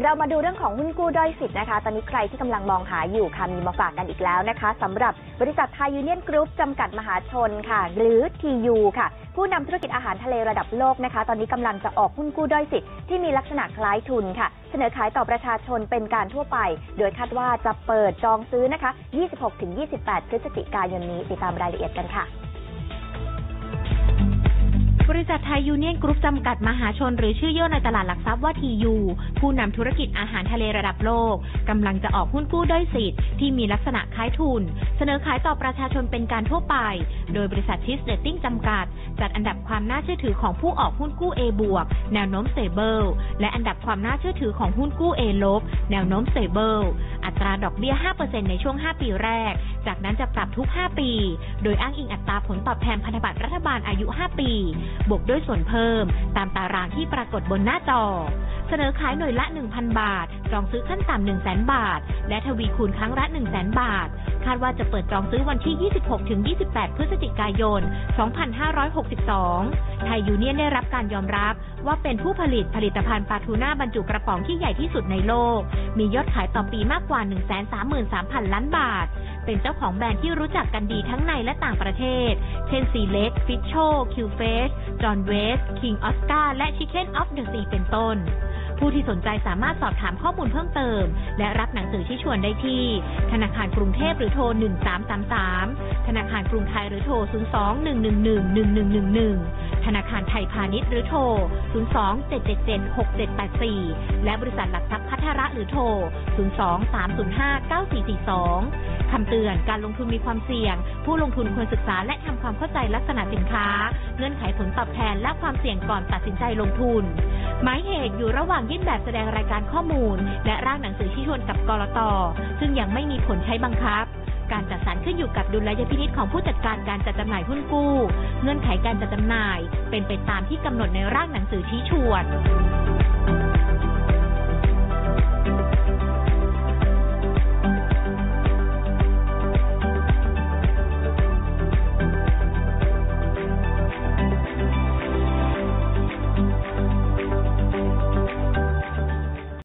เรามาดูเรื่องของหุ้นกู้ด้อยสิทธิ์นะคะ ตอนนี้ใครที่กำลังมองหาอยู่ค่ะ มีมาฝากกันอีกแล้วนะคะสำหรับบริษัทไทยยูเนียนกรุ๊ปจำกัดมหาชนค่ะ หรือ TU ค่ะ ผู้นำธุรกิจอาหารทะเลระดับโลกนะคะ ตอนนี้กำลังจะออกหุ้นกู้ด้อยสิทธิ์ที่มีลักษณะคล้ายทุนค่ะ เสนอขายต่อประชาชนเป็นการทั่วไป โดยคาดว่าจะเปิดจองซื้อนะคะ 26-28 พฤศจิกายนนี้ติดตามรายละเอียดกันค่ะ บริษัทไทยยูเนี่ยนกรุ๊ปจำกัดมหาชน หรือชื่อย่อในตลาดหลักทรัพย์ว่า TU ผู้นำธุรกิจอาหารทะเลระดับโลกกำลังจะออกหุ้นกู้ด้อยสิทธิที่มีลักษณะคล้ายทุน เสนอขายต่อประชาชนเป็นการทั่วไป โดยบริษัททริสเรทติ้งจำกัด จัดอันดับความน่าเชื่อถือของผู้ออกหุ้นกู้ A บวกแนวโน้ม stable และอันดับความน่าเชื่อถือของหุ้นกู้ A ลบแนวโน้ม stable อัตราดอกเบี้ย 5%ในช่วง 5 ปีแรก จากนั้นจะปรับทุก 5 ปี โดยอ้างอิงอัตราผลตอบแทนพันธบัตรรัฐบาลอายุ 5 ปี บวกด้วยส่วนเพิ่ม ตามตารางที่ปรากฏบนหน้าจอ เสนอขายหน่วยละ 1,000 บาท จองซื้อขั้นต่ำ100,000 บาท และทวีคูณครั้งละ100,000 บาท คาดว่าจะเปิดจองซื้อวันที่ 26-28 พฤศจิกายน 2562 ไทยยูเนียนได้รับการยอมรับว่าเป็นผู้ผลิตผลิตภัณฑ์ปลาทูน่าบรรจุกระป๋องที่ใหญ่ที่สุดในโลก มียอดขายต่อปีมากกว่า 133,000 ล้านบาท เป็นเจ้าของแบรนด์ที่รู้จักกันดีทั้งในและต่างประเทศ เช่น SEALECT Fisho Qfresh John West King Oscar และ Chicken of the Sea เป็นต้น ผู้ที่สนใจสามารถสอบถามข้อมูลเพิ่มเติม และรับหนังสือชี้ชวนได้ที่ ธนาคารกรุงเทพหรือโทร 1333 ธนาคารกรุงไทยหรือโทร 02-111-1111 ธนาคารไทยพาณิชย์หรือโทร 02-777-6784 และบริษัทหลักทรัพย์ภัทรหรือโทร 02-305-9442 คำเตือนการลงทุนมีความเสี่ยง ผู้ลงทุนควรศึกษาและทำความเข้าใจลักษณะสินค้า เงื่อนไขผลตอบแทนและความเสี่ยงก่อนตัดสินใจลงทุน หมายเหตุอยู่ระหว่างยื่นแบบแสดงรายการข้อมูล และร่างหนังสือชี้ชวนกับกรตซึ่งยังไม่มีผลใช้บังคับ การจัดสรรขึ้นอยู่กับดุลยพินิจของผู้จัดการการจัดจำหน่ายหุ้นกู้ เงื่อนไขการจัดจำหน่าย เป็นไปตามที่กำหนดในร่างหนังสือชี้ชวน